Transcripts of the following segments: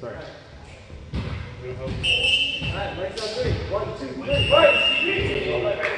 Sorry. All right, legs up three. One, two, three, right.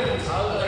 Hallelujah.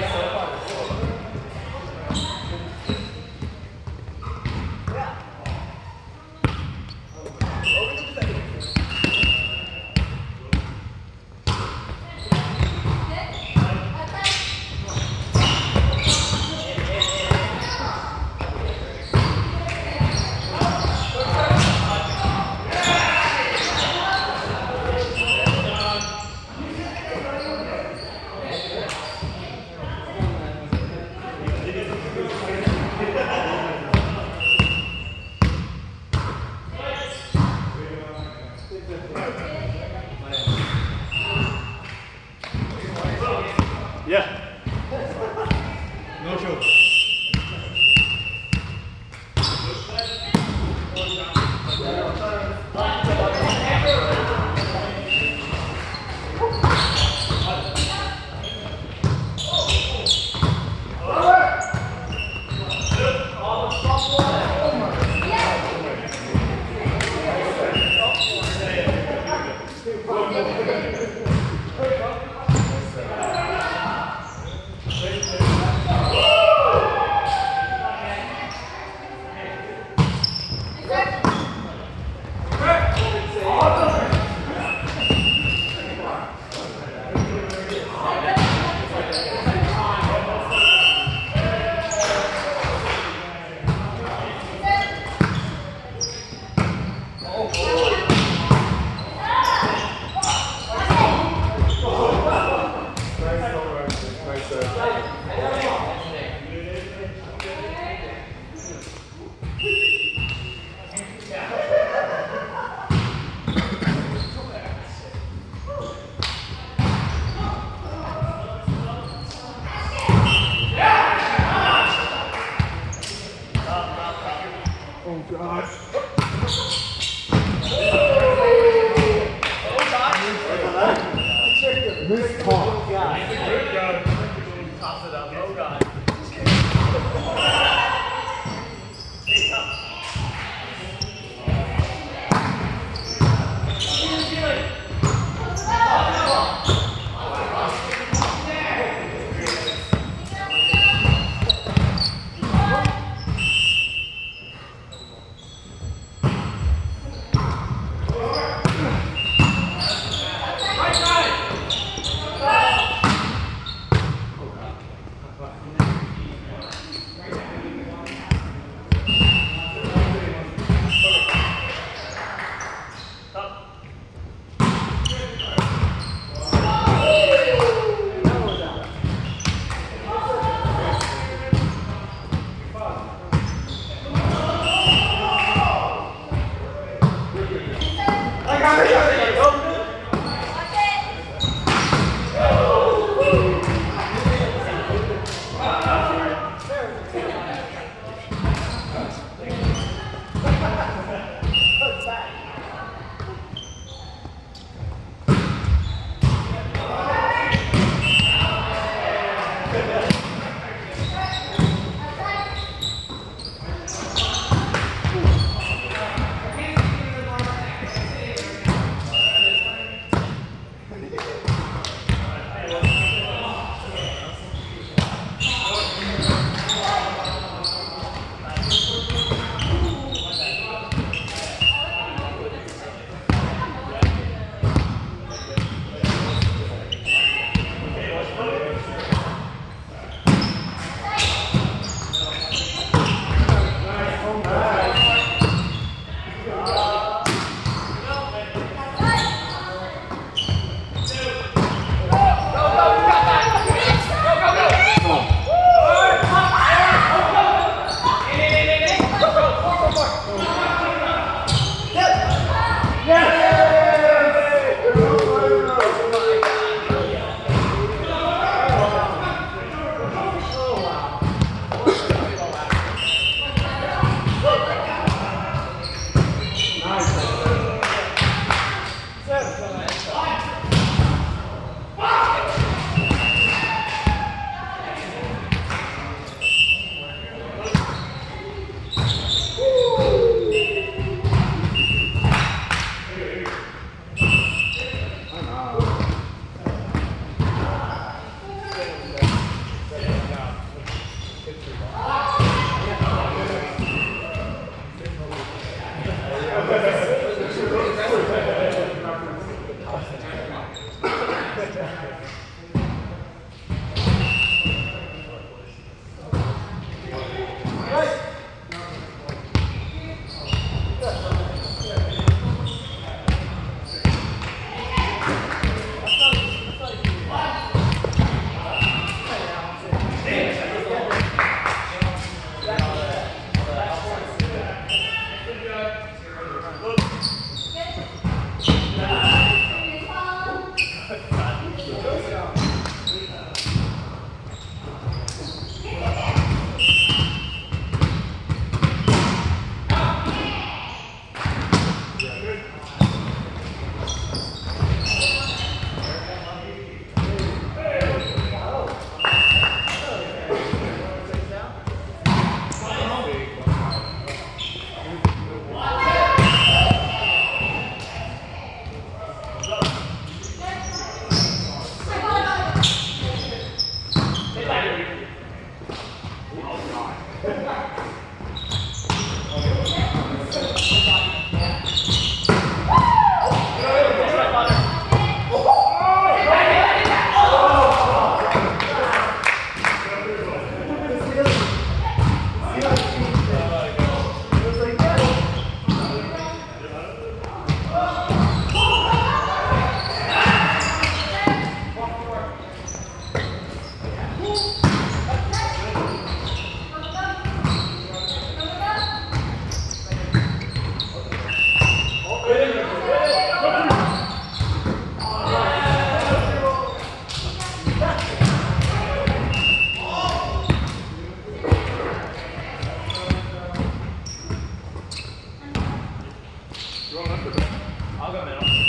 上がってた。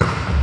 you